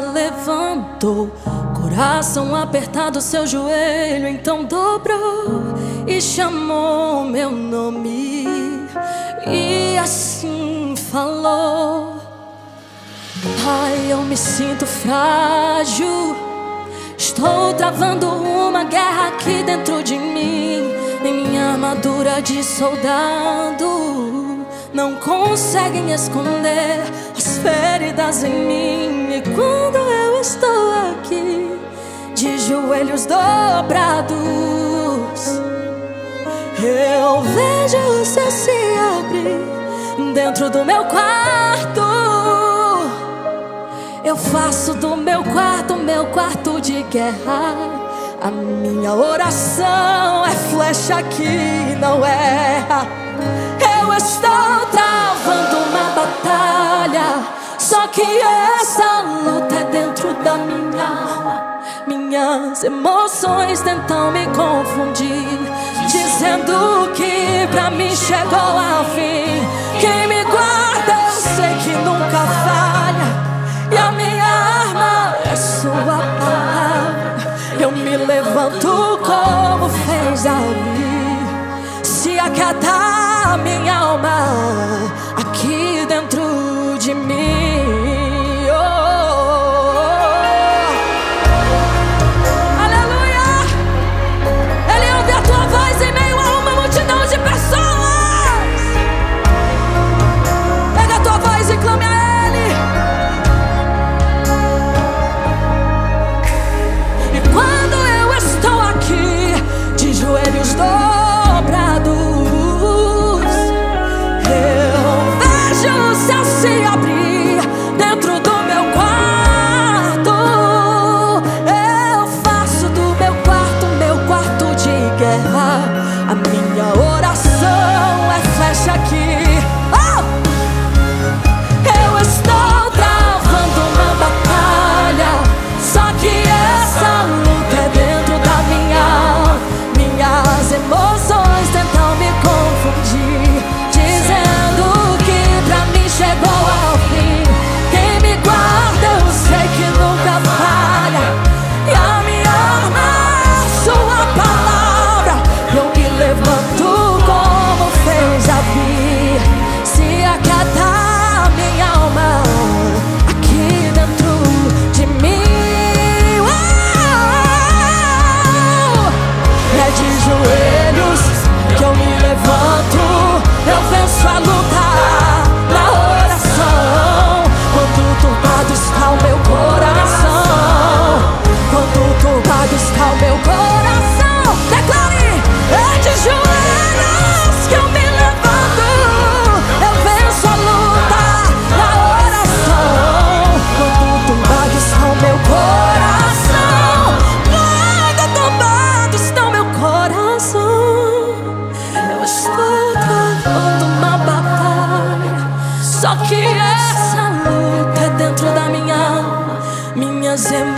levantou. Coração apertado, seu joelho então dobrou e chamou meu nome. E assim falou: Pai, eu me sinto frágil. Estou travando uma guerra aqui dentro de mim. Em minha armadura de soldado não conseguem esconder as feridas em mim. E quando eu estou aqui, de joelhos dobrados, eu vejo céu se abrir dentro do meu quarto. Eu faço do meu quarto meu quarto de guerra. A minha oração é flecha que não erra. Que essa luta é dentro da minha alma. Minhas emoções tentam me confundir. Dizendo que pra mim chegou a fim. Quem me guarda eu sei que nunca falha. E a minha arma é sua palavra. Eu me levanto como fez Davi. Se aquietar minha alma años en